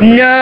No!